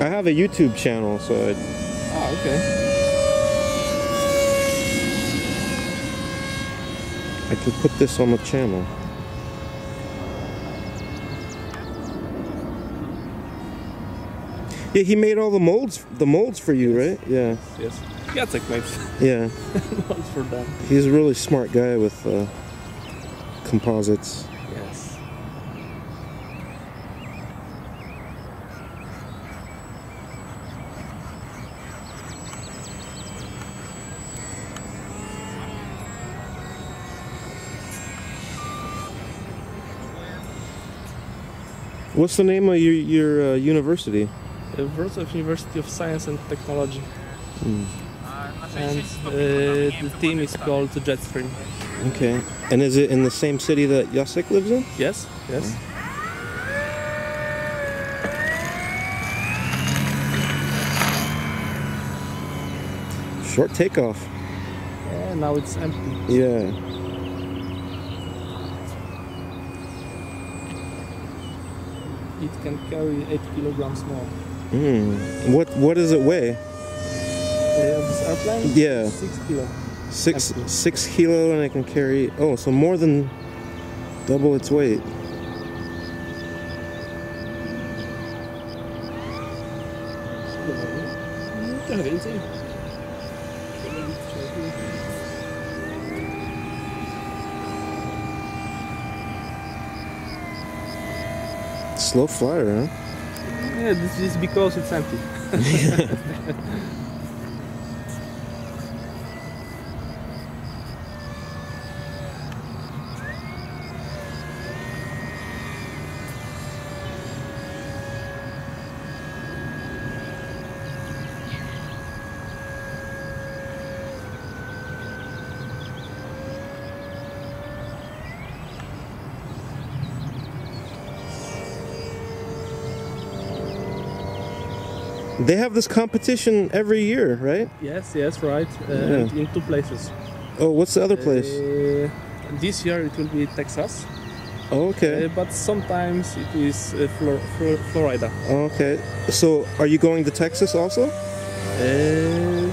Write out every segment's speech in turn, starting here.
I have a YouTube channel, so I, Ah, okay. I can put this on the channel. Yeah, he made all the molds, the molds for you, right? Yeah, Yes. Jacek made yeah. molds for them. He's a really smart guy with uh, composites. Yes. What's the name of your your uh, university? Uh, Wrocław University of Science and Technology. Hmm. And uh, the team is called Jetstream. Okay. And is it in the same city that Jacek lives in? Yes, yes. Short takeoff. Yeah, now it's empty. Yeah. It can carry 8 kilograms more. Hmm. What what does it weigh? Uh, this airplane? Yeah. 6 kilo. Six six kilo, and it can carry. Oh, so more than double its weight. Trochę Slow flyer, huh? Yeah, this is because it's empty. They have this competition every year, right? Yes, yes, right. Uh, Yeah. in two places. Oh, what's the other place? Uh, this year it will be Texas, Oh, okay. uh, but sometimes it is uh, Flor- Flor- Florida. Okay. So, are you going to Texas also? Uh,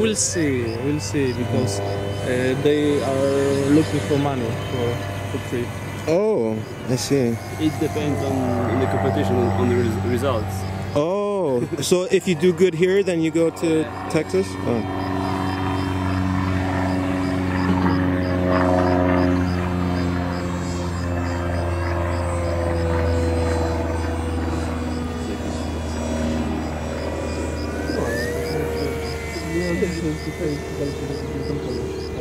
we'll see, we'll see, because uh, they are looking for money for for trip. Oh, I see. It depends on, on the competition, on the res- results. Oh, so if you do good here, then you go to Texas? Oh. Jezu.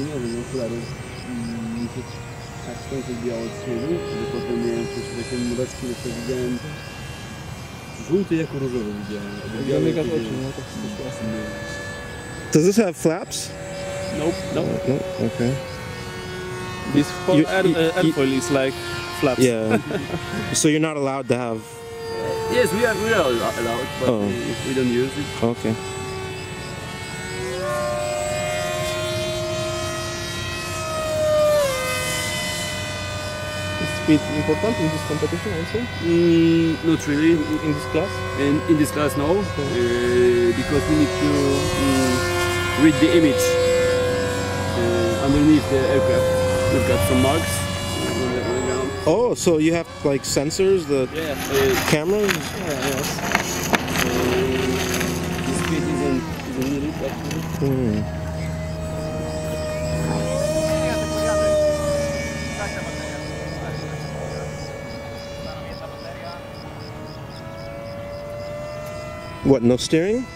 Nie miałem okularów. I mi się tak strasznie biało od śniegu, że potem miałem też takie mureczki, że to widziałem żółty jako różowy widziałem. Zamykasz oczy, no to jest jasne. Does this have flaps? Nope, nope. No. Okay. This whole You- air, you- uh, airfoil is like flaps. Yeah. so you're not allowed to have. Yes, we are, we are allowed, but Oh. if we don't use it, Okay. Is speed important in this competition also? mm, not really. In, in this class? And in this class, no, uh, because we need to mm, read the image uh, underneath the aircraft. We've got some marks on the, on the ground. Oh, so you have like sensors, the Yeah, uh, cameras? Yeah, yes. so the speed isn't, isn't needed actually. Hmm. What? No steering?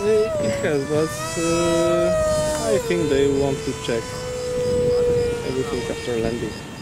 It but uh, I think they want to check everything after landing.